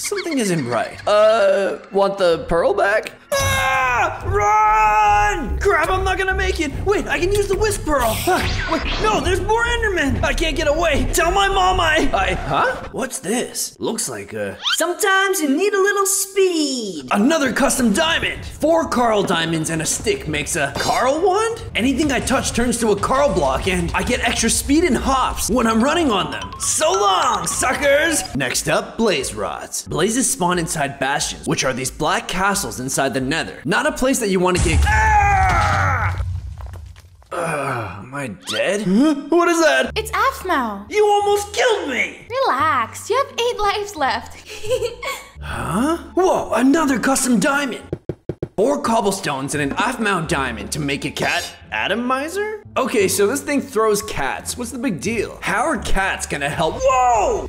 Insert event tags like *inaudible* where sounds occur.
something isn't right. Uh, want the pearl back? Ah! Run! Not gonna make it. Wait, I can use the whisk pearl. Wait, no, there's more Endermen. I can't get away. Tell my mom I, I, huh? What's this? Looks like a, Sometimes you need a little speed. another custom diamond. Four Carl diamonds and a stick makes a Carl wand? Anything I touch turns to a Carl block and I get extra speed and hops when I'm running on them. So long, suckers! Next up, blaze rods. Blazes spawn inside bastions, which are these black castles inside the nether. Not a place that you want to get. Ah! Ugh, am I dead? Huh? What is that? It's Aphmau. You almost killed me! Relax, you have eight lives left. *laughs* Huh? Whoa, another custom diamond! Four cobblestones and an Aphmau diamond to make a cat atomizer? Okay, so this thing throws cats. What's the big deal? How are cats gonna help? Whoa!